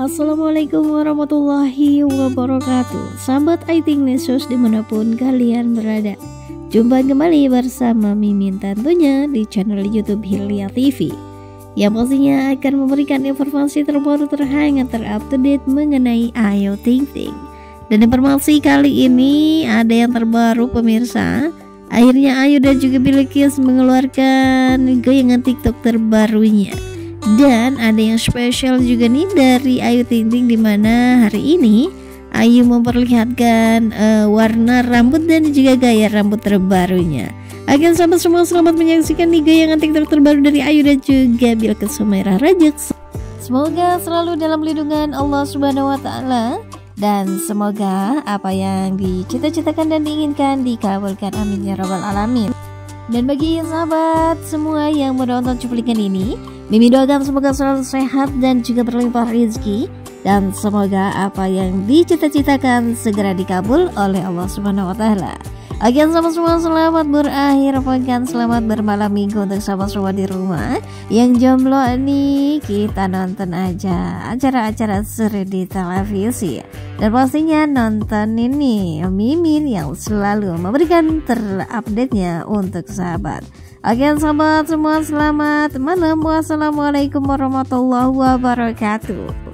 Assalamualaikum warahmatullahi wabarakatuh. Sahabat Aiting Nesos di mana pun kalian berada. Jumpa kembali bersama Mimin tentunya di channel Youtube Hilya TV Yang pastinya akan memberikan informasi terbaru terhangat terupdate mengenai Ayo Ting Ting. Dan informasi kali ini ada yang terbaru pemirsa. Akhirnya Ayu dan juga Bilkis mengeluarkan goyangan TikTok terbarunya. Dan ada yang spesial juga nih dari Ayu Ting Ting di mana hari ini Ayu memperlihatkan uh, warna rambut dan juga gaya rambut terbarunya. Akan sahabat semua selamat menyaksikan nih goyangan TikTok terbaru dari Ayu dan juga Bilkis Sumairah Rajak. Semoga selalu dalam lindungan Allah Subhanahu wa taala dan semoga apa yang dicita-citakan dan diinginkan dikabulkan amin ya robbal alamin dan bagi sahabat semua yang menonton cuplikan ini Mimi doakan semoga selalu sehat dan juga berlimpah rezeki. Dan semoga apa yang dicita-citakan segera dikabul oleh Allah Subhanahu wa taala. Oke sama semua selamat berakhir pekan Selamat bermalam minggu untuk sama semua di rumah. Yang jomblo nih kita nonton aja Acara-acara seru di televisi. Dan pastinya nonton ini Mimin yang selalu memberikan terupdate-nya untuk sahabat Oke sahabat semua selamat malam. Wassalamualaikum warahmatullahi wabarakatuh